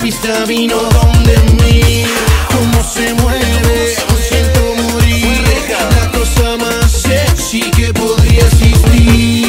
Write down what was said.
pista vino donde mí Cómo se mueve, siento morir. La cosa más sexy que podría existir.